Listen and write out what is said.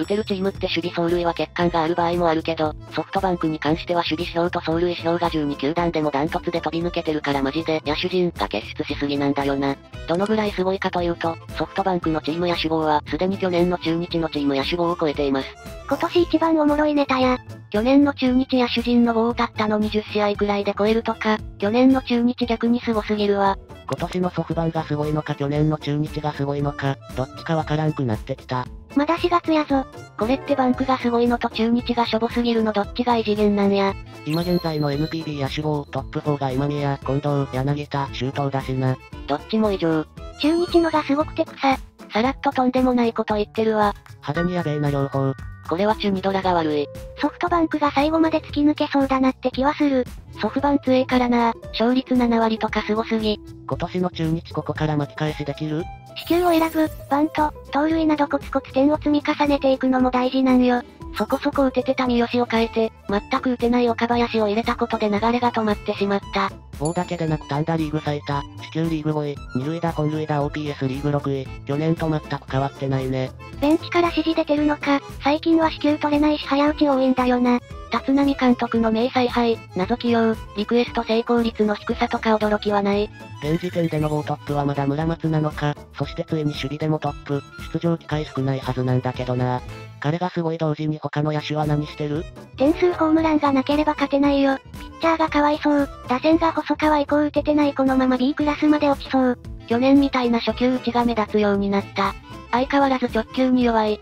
打てるチームって守備走塁は欠陥がある場合もあるけど、ソフトバンクに関しては守備指標と走塁指標が12球団でもダントツで飛び抜けてるからマジで野手陣が結出しすぎなんだよな。どのぐらいすごいかというと、ソフトバンクのチーム野手棒は、すでに去年の中日のチーム野手棒を超えています。今年一番おもろいネタや、去年の中日野手陣の棒をたったの20試合くらいで超えるとか、去年の中日逆に凄すぎるわ。今年のソフバンがすごいのか去年の中日がすごいのか、どっちかわからんくなってきた。まだ4月やぞ。これってバンクがすごいのと中日がしょぼすぎるのどっちが異次元なんや。今現在の NPB 野手棒トップ4が今宮、近藤、柳田、周東だしな。どっちも異常。中日のがすごくて草。さらっととんでもないこと言ってるわ。派手にやべえな両方。これはチュニドラが悪い。ソフトバンクが最後まで突き抜けそうだなって気はする。ソフバン強えからな勝率7割とかすごすぎ。今年の中日ここから巻き返しできる？支給を選ぶ、バント、盗塁などコツコツ点を積み重ねていくのも大事なんよ。そこそこ打ててた三好を変えて、全く打てない岡林を入れたことで流れが止まってしまった。棒だけでなく単打リーグ最多、支給リーグ5位、二塁打本塁打 OPS リーグ6位、去年と全く変わってないね。ベンチから指示出てるのか、最近は支給取れないし早打ち多いんだよな。立浪監督の名采配、謎起用、リクエスト成功率の低さとか驚きはない。現時点での棒トップはまだ村松なのか、そしてついに守備でもトップ、出場機会少ないはずなんだけどな。彼がすごい同時に他の野手は何してる？点数ホームランがなければ勝てないよ。ピッチャーがかわいそう。打線が細川以降打ててないこのまま B クラスまで落ちそう。去年みたいな初球打ちが目立つようになった。相変わらず直球に弱い。